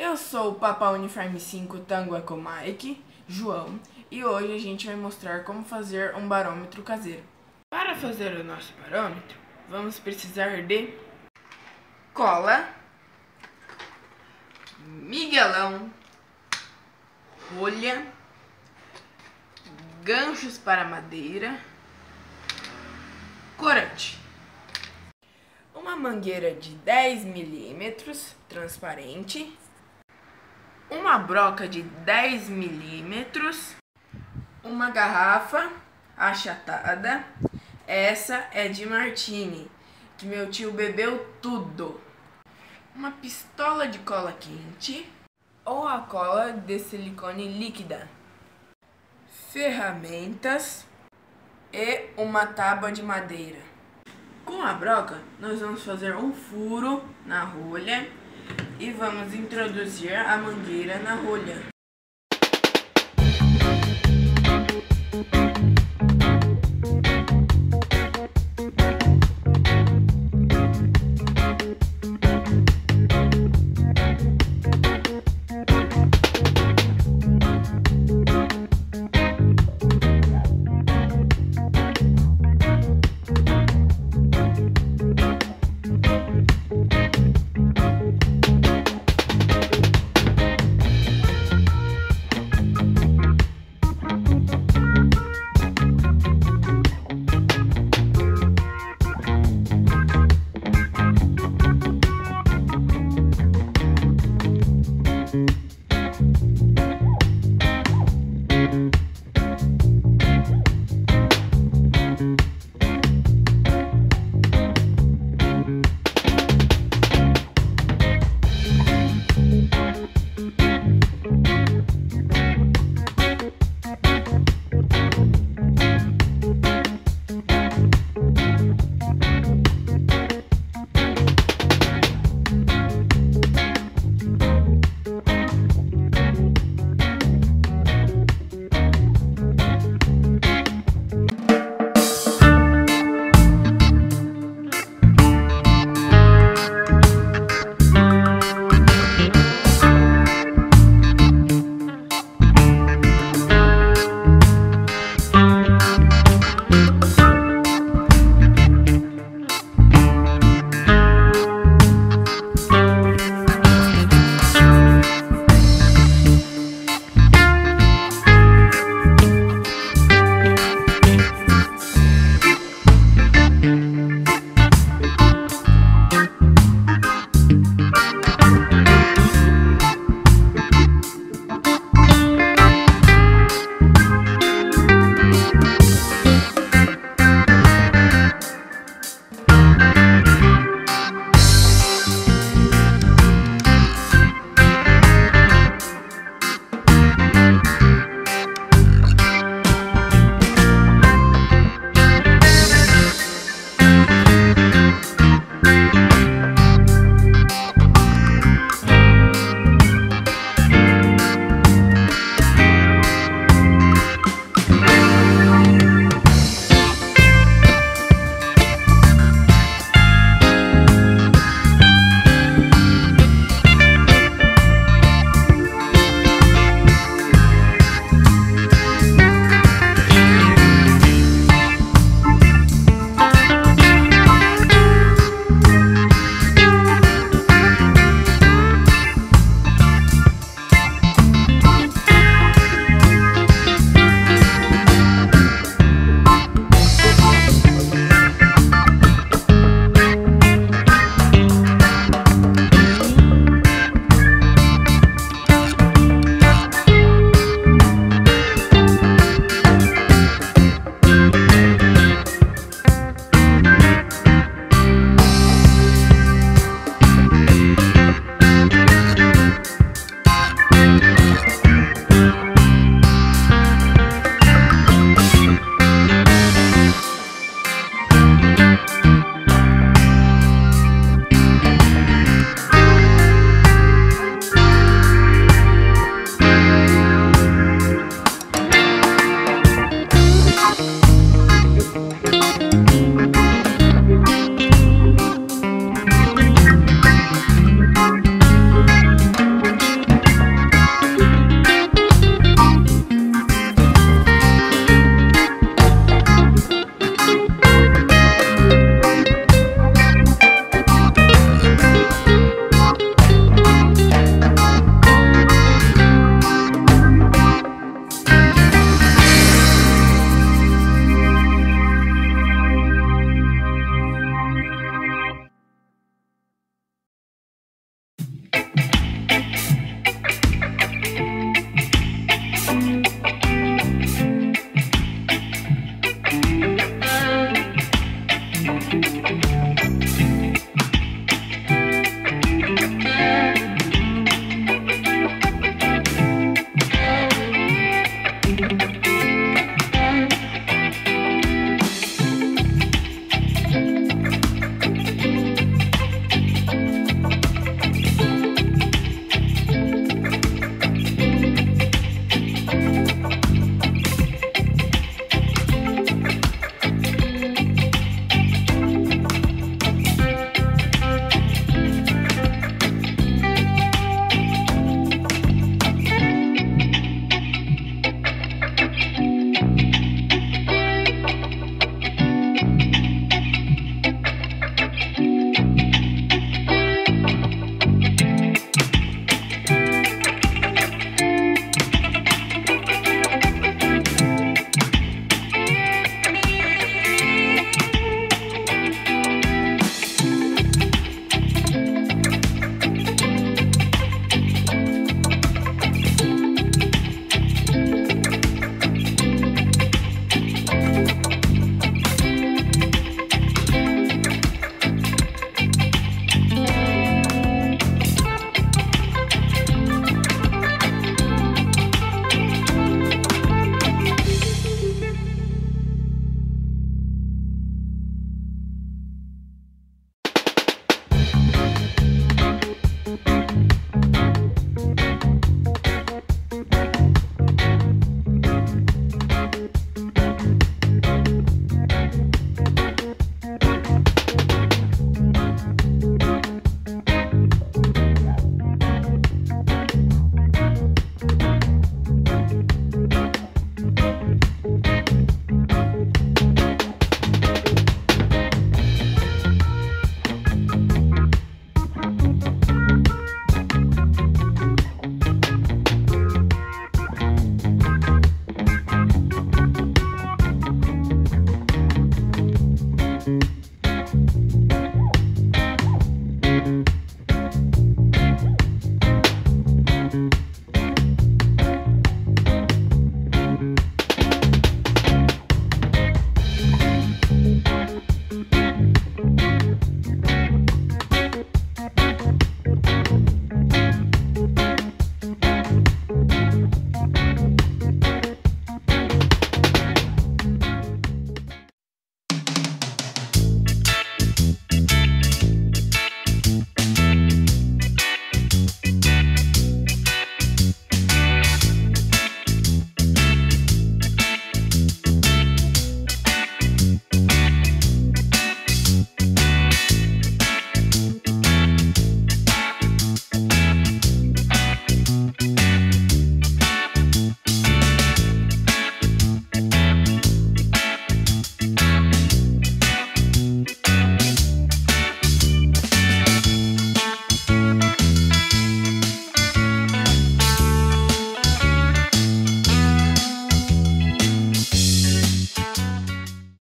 Eu sou o Papa Uniforme 5 Tango Eco Mike, João, e hoje a gente vai mostrar como fazer um barômetro caseiro. Para fazer o nosso barômetro, vamos precisar de cola, miguelão, rolha, ganchos para madeira, corante uma mangueira de 10 milímetros transparente, uma broca de 10 milímetros, uma garrafa achatada. Essa é de Martini, que meu tio bebeu tudo. Uma pistola de cola quente ou a cola de silicone líquida. Ferramentas e uma tábua de madeira. Com a broca, nós vamos fazer um furo na rolha e vamos introduzir a mangueira na rolha.